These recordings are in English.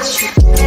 The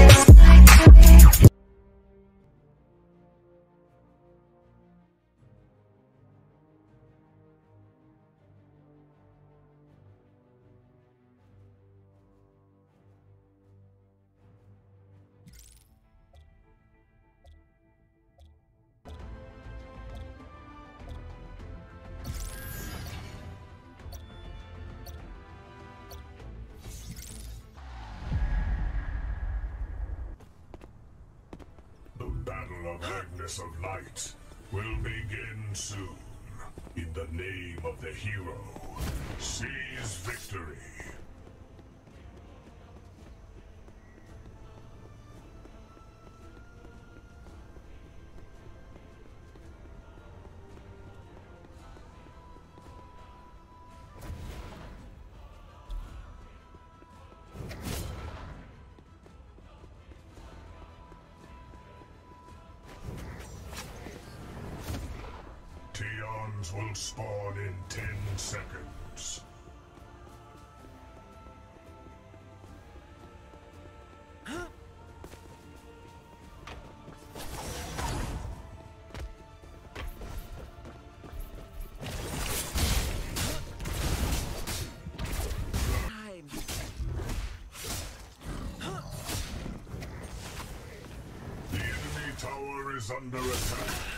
Light will begin soon. In the name of the hero, seize Tions will spawn in 10 seconds. The enemy tower is under attack.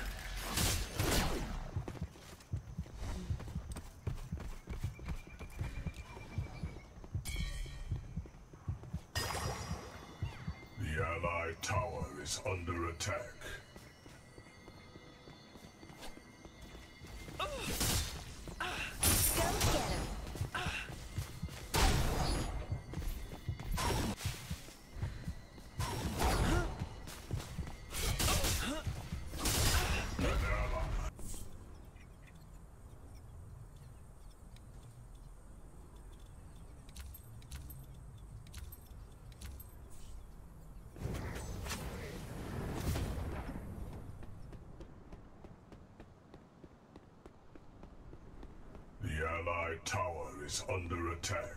Allied tower is under attack.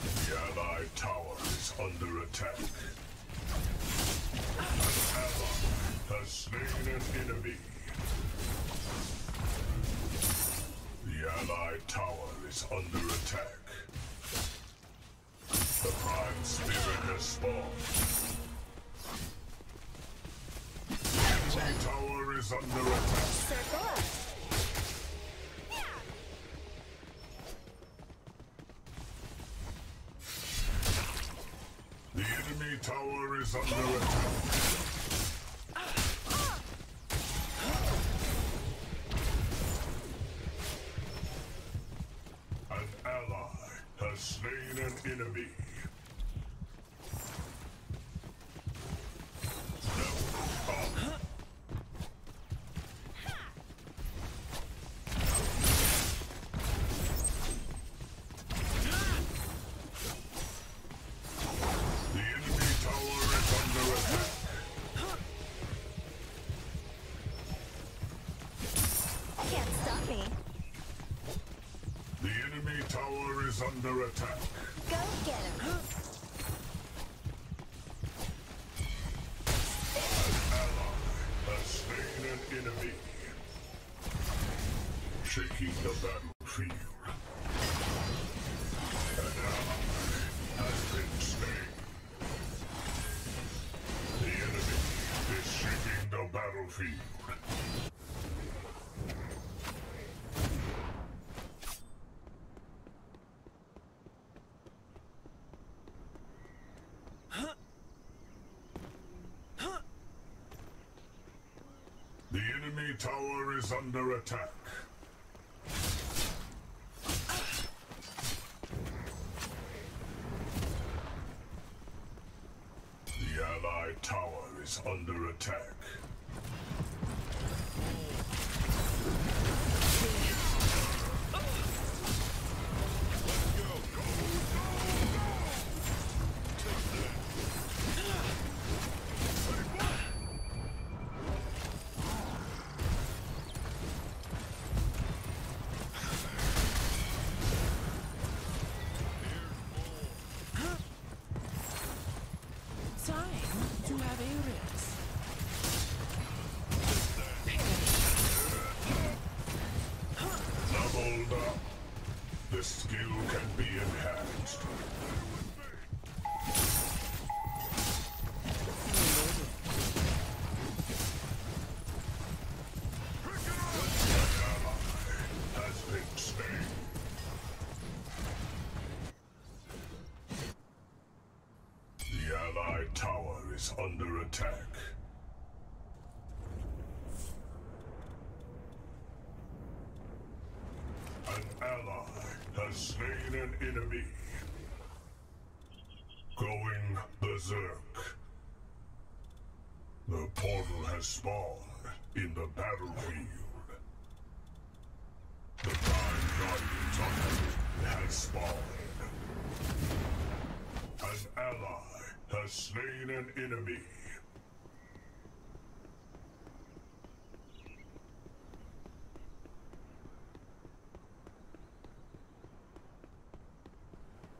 The allied tower is under attack. An ally has slain an enemy. The allied tower is under attack. The prime spirit has spawned. The tower is under attack. The enemy tower is under attack. Under attack. Go get him. Ally has slain an enemy. Shaking the battlefield. An ally has been slain. The enemy is shaking the battlefield. The enemy tower is under attack. Allied tower is under attack. An ally has slain an enemy. Going berserk. The portal has spawned in the battlefield. The Prime Guardians on it has spawned. An ally has slain an enemy.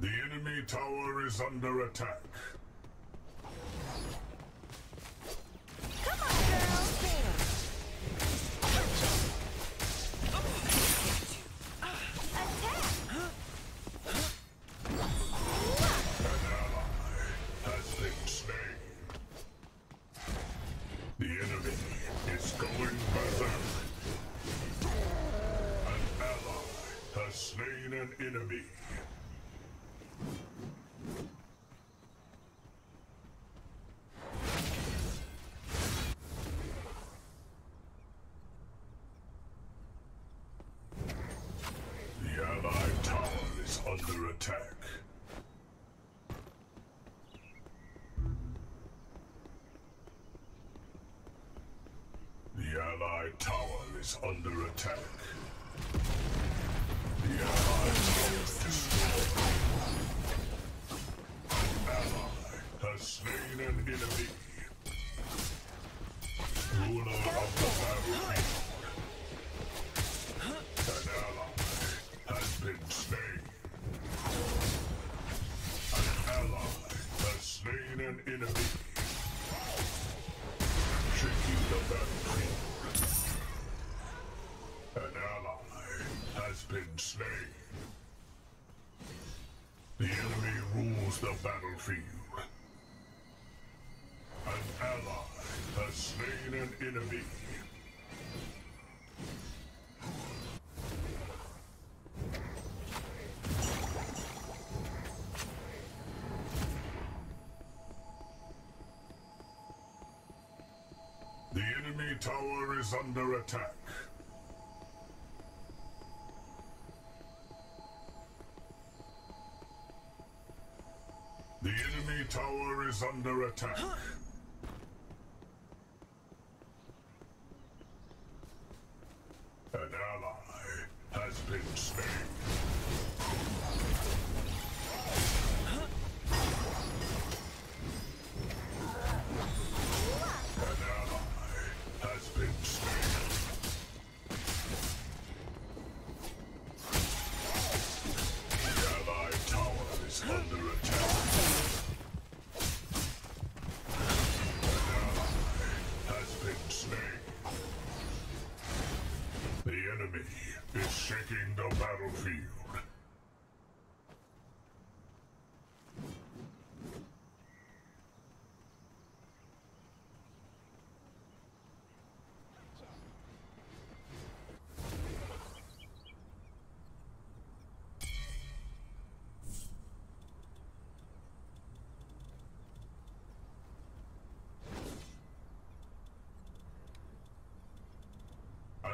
The enemy tower is under attack. Allied tower is under attack. The allied tower destroyed. An ally has slain an enemy. Ruler of the battlefield. An ally has been slain. An ally has slain an enemy. Battlefield. An ally has slain an enemy. The enemy tower is under attack. Is under attack.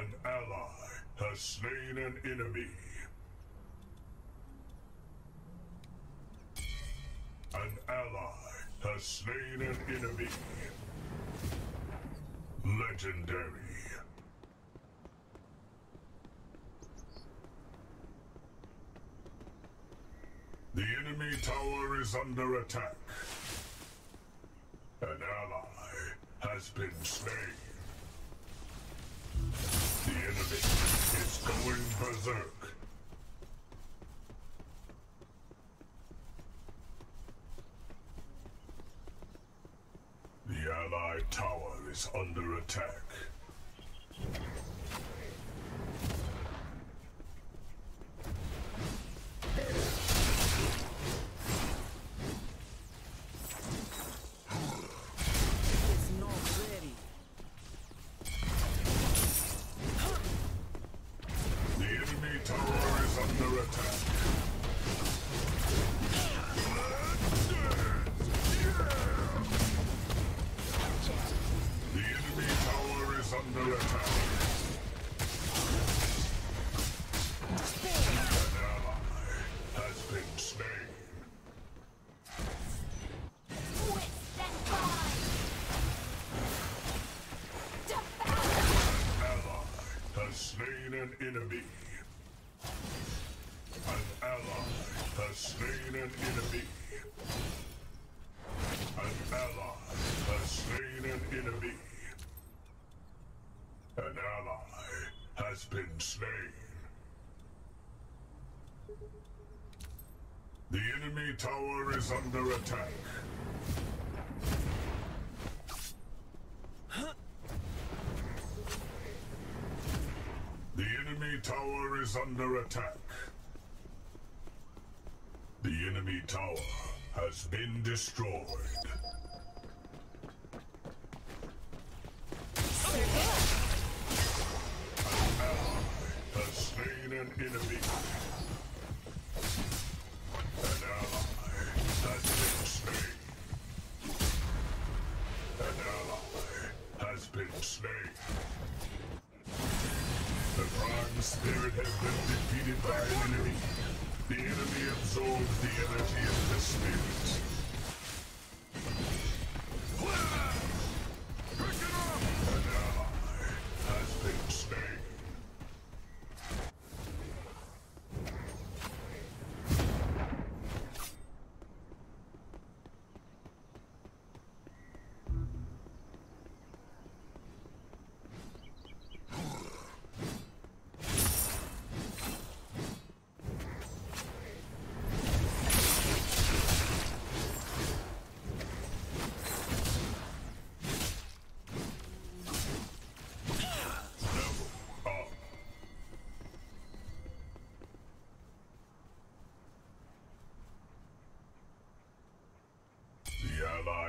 An ally has slain an enemy. An ally has slain an enemy. Legendary. The enemy tower is under attack. An ally has been slain. berserk. The Allied tower is under attack. under attack. enemy tower is under attack. The enemy tower is under attack. The enemy tower has been destroyed.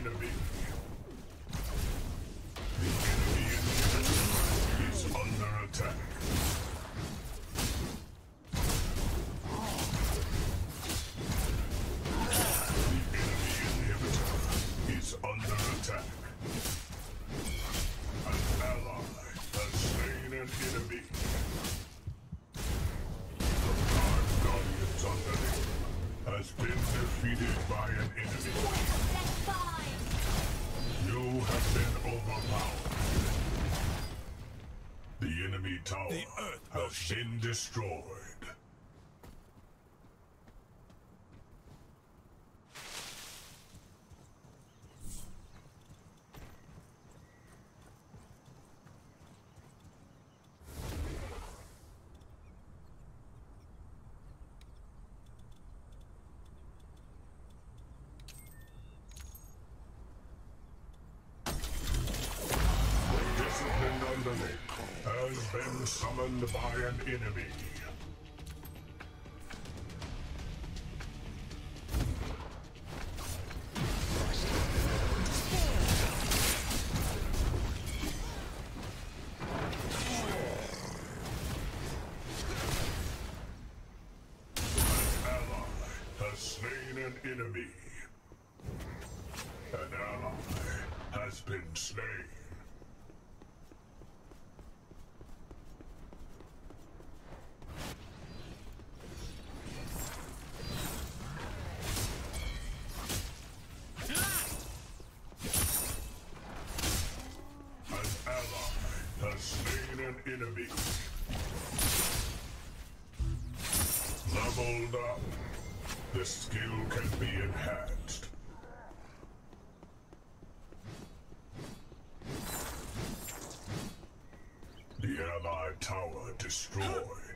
enemy. has been defeated by an enemy. You have been overpowered. The enemy tower the has been destroyed. an enemy. Enemy. Leveled up. The skill can be enhanced. The allied tower destroyed.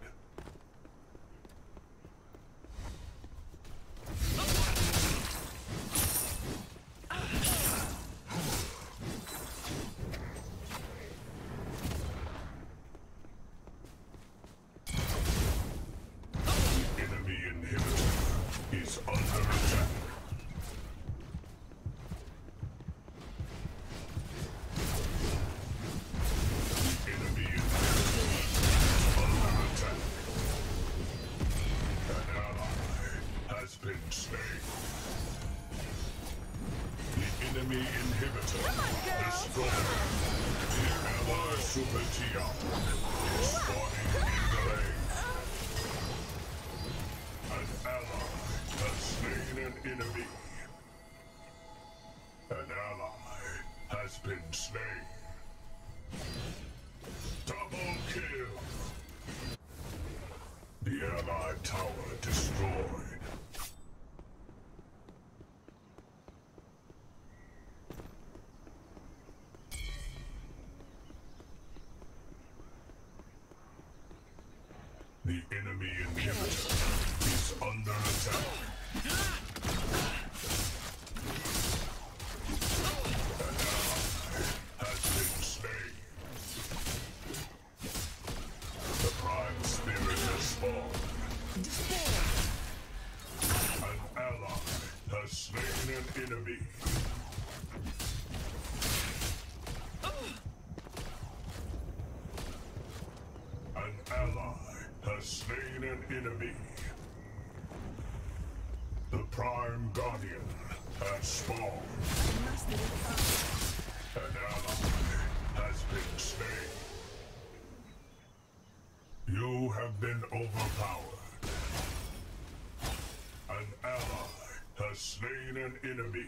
Enemy inhibitor is under attack. Enemy. The Prime Guardian has spawned. An ally has been slain. You have been overpowered. An ally has slain an enemy.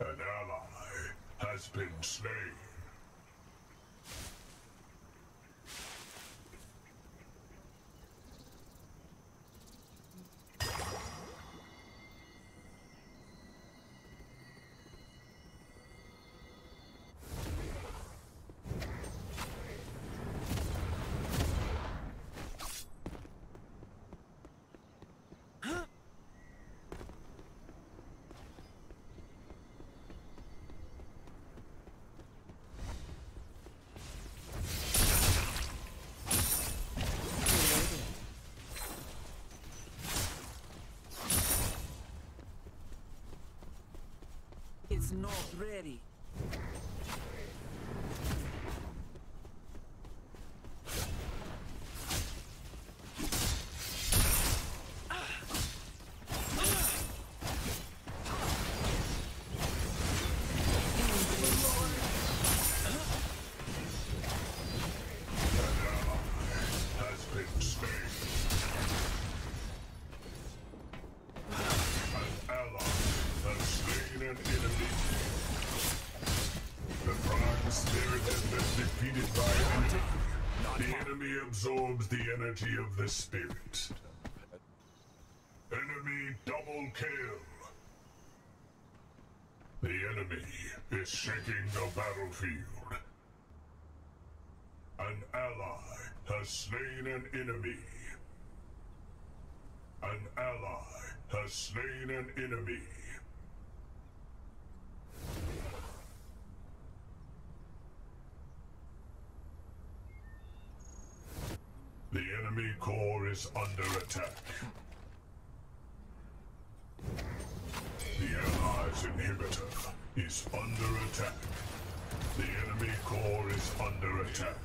An ally has been slain. It's not ready. Absorbs the energy of the spirit. Enemy double kill. The enemy is shaking the battlefield. An ally has slain an enemy. An ally has slain an enemy. The enemy core is under attack. The allies inhibitor is under attack. The enemy core is under attack.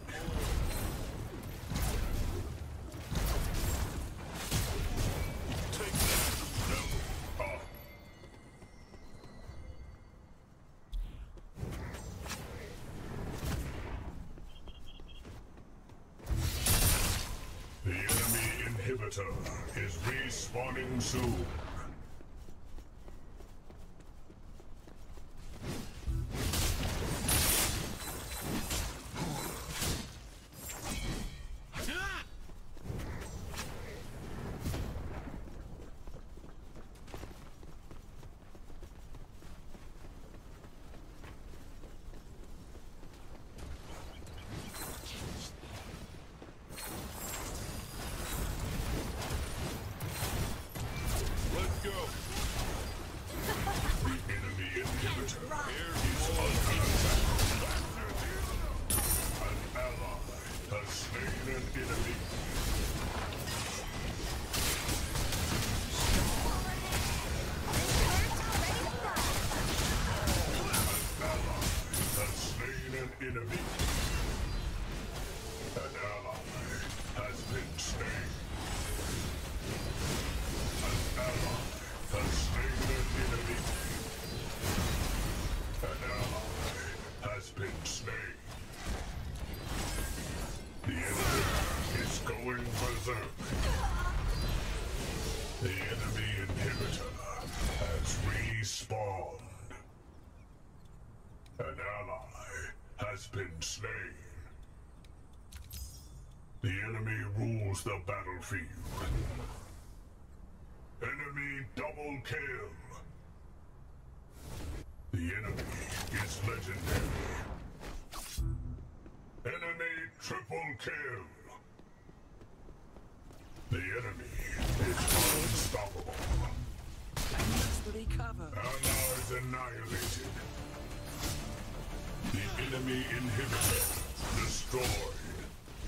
knows the battlefield. Enemy double kill. The enemy is legendary. Enemy triple kill. The enemy is unstoppable. I must recover. Allies annihilated. The enemy inhibitor destroyed.